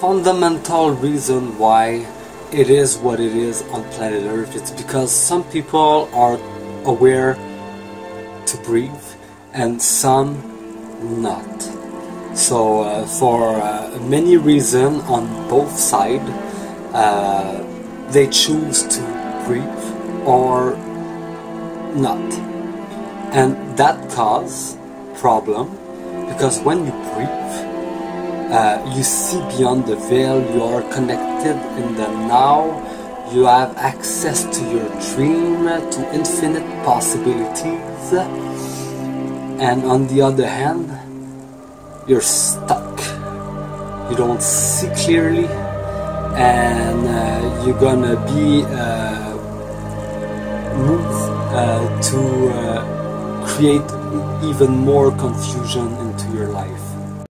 fundamental reason why it is what it is on planet Earth. It's because some people are aware to breathe and some not. So uh, for uh, many reasons on both sides, uh, they choose to breathe or not. And that cause problem because when you breathe, uh, you see beyond the veil, you are connected in the now, you have access to your dream, to infinite possibilities, and on the other hand, you're stuck. You don't see clearly, and uh, you're gonna be uh, moved uh, to uh, create even more confusion.